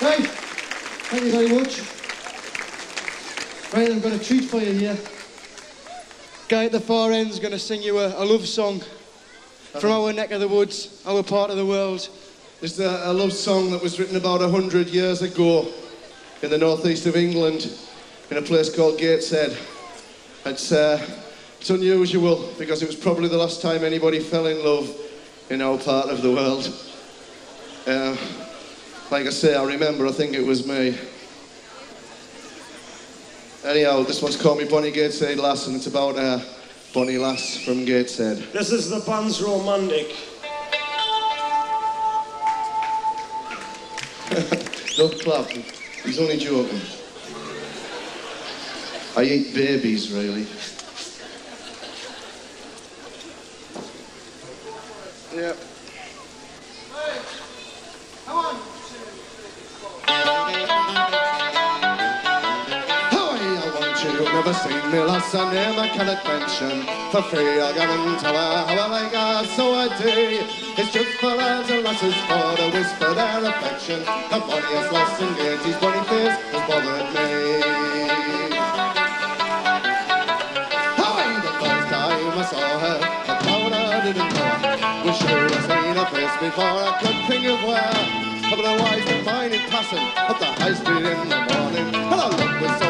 Right, thank you very much. Right, I've got a treat for you here. Guy at the far end's going to sing you a, a love song from our neck of the woods, our part of the world. It's a, a love song that was written about a hundred years ago in the northeast of England, in a place called Gateshead. It's, uh, it's unusual because it was probably the last time anybody fell in love in our part of the world. Uh, like I say, I remember, I think it was me. Anyhow, this one's called me Bonnie Gateshead Lass, and it's about uh, Bonnie Lass from Gateshead. This is the band's romantic. Don't clap. He's only joking. I eat babies, really. Yeah. Never seen me last I name I cannot mention. For free, I'll get into her. How I like her, so I do. It's just for lads and lasses for to whisper their affection. The funniest lass in Gates's funny face has bothered me. Hi, the first time I saw her, I thought I didn't know her. Was sure I'd seen her face before I could think of where. But otherwise, the mine in passing up the high street in the morning. And her look was so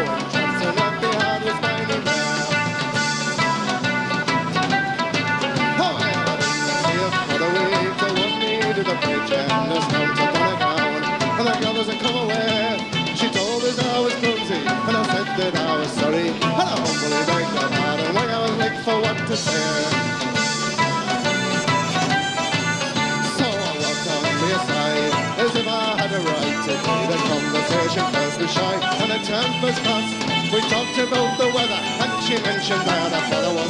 a and a the come away. She told us I was clumsy, and I said that I was sorry. And I humbly begged her pardon when I was late for what to say. The a a conversation. First was shy and a time was fast. We talked about the weather and she mentioned that her father was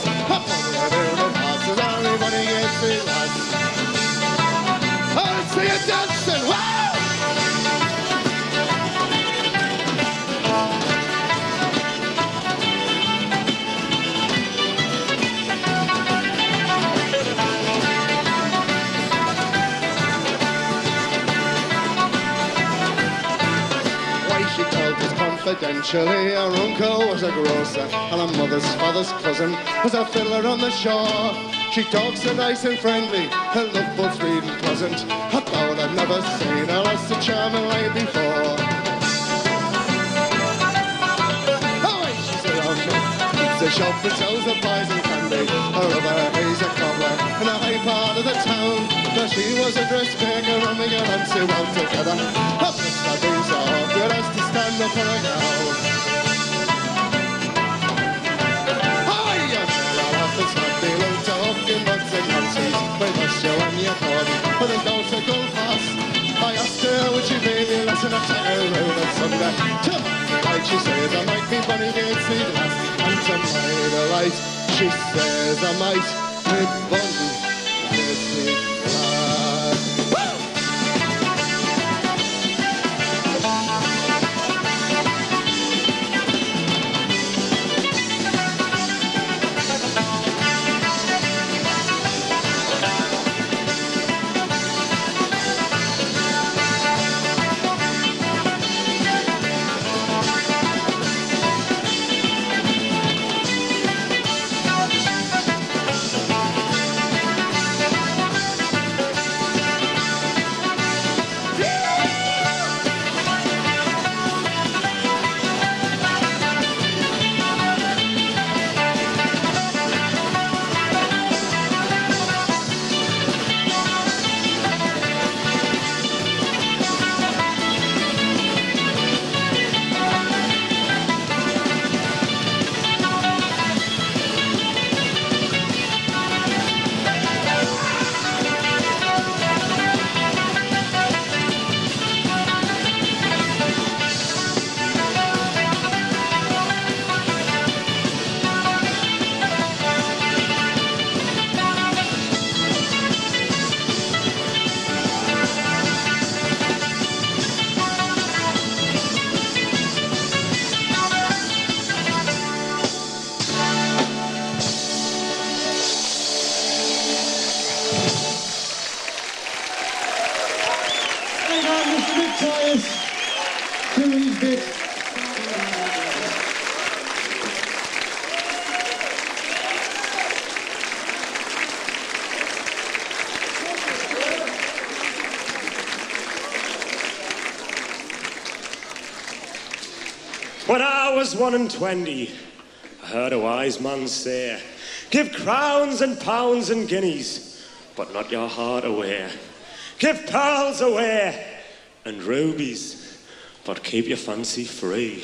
confidentially her uncle was a grocer and her mother's father's cousin was a fiddler on the shore. She talks so nice and friendly, her love both sweet and pleasant. I thought I'd never seen her as a charming way before. Oh, wait, she said, oh, no. It's a shop she was a dressmaker and we got on so well together. I have been so awkward as to stand up for a girl. Hi, you fell off the top, they look talking nuts and nonsense. With us, you and your party, but there's no go fast. I asked her would she pay me less than a tenner round on Sunday. To my she says I might be funny gates see less. And to my delight, she says I might be funny see When I was one and twenty, I heard a wise man say, Give crowns and pounds and guineas, but not your heart away. Give pearls away and rubies, but keep your fancy free.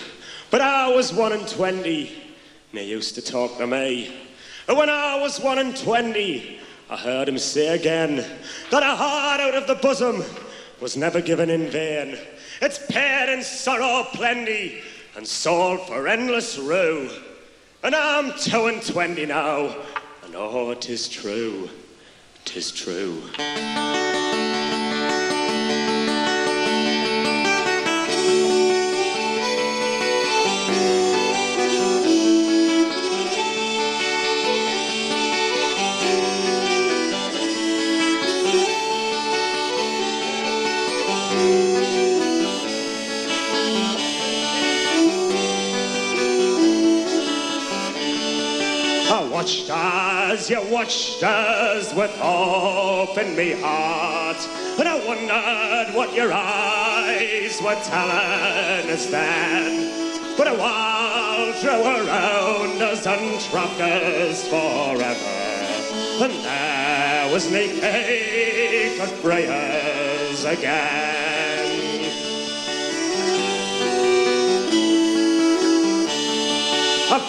But I was one and twenty, and they used to talk to me. And when I was one and twenty, I heard him say again that a heart out of the bosom was never given in vain. It's pain and sorrow plenty, and sold for endless rue. And I'm two and twenty now, and oh, 'tis true, 'tis true. Watched as you watched us with hope in me heart, and I wondered what your eyes were telling us then. But a while drew around us and trapped us forever, and there was at Briars again.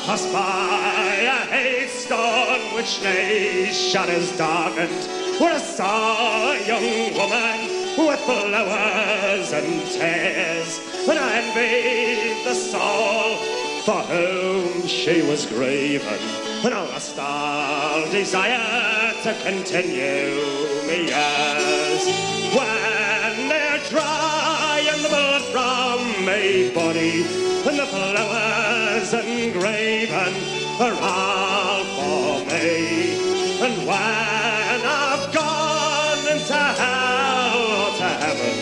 I passed by a haystone which lay shadows darkened, where I saw a young woman with flowers and tears, and I envied the soul for whom she was grieving, and I lost all desire to continue me years. When they're dry and the blood from my body and the flowers engraven are all for me. And when I've gone into hell or to heaven,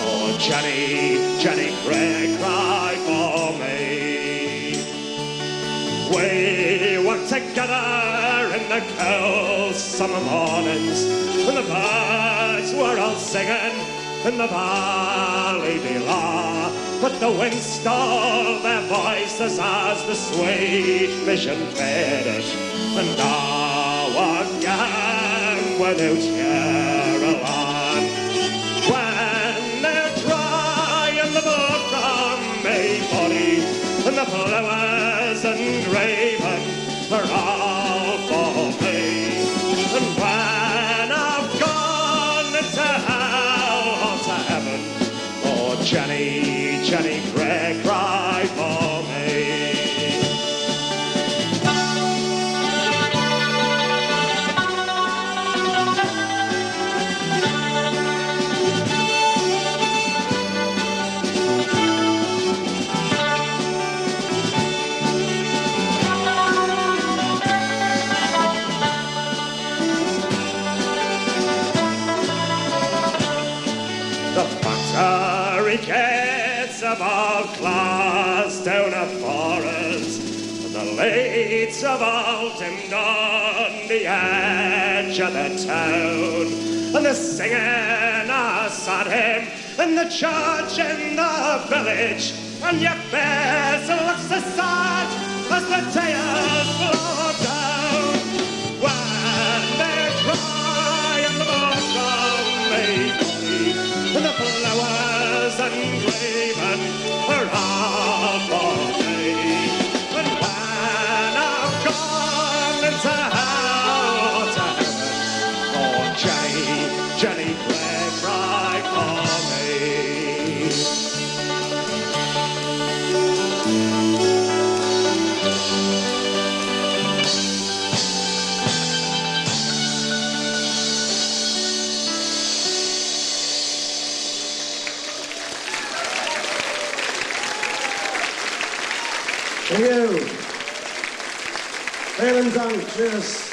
oh Jenny, Jenny, Grey, cry for me. We were together in the cold summer mornings, and the birds were all singing in the valley below. But the wind stole their voices as the sweet vision faded, and I again without Caroline. When they're dry and the blood from my body, and the flowers engraven are all factory gates of all class down a forest, and the lights of all on the edge of the town, and the singing us at him in the church in the village, and your face looks as sad as the tears Vielen Dank. Cheers.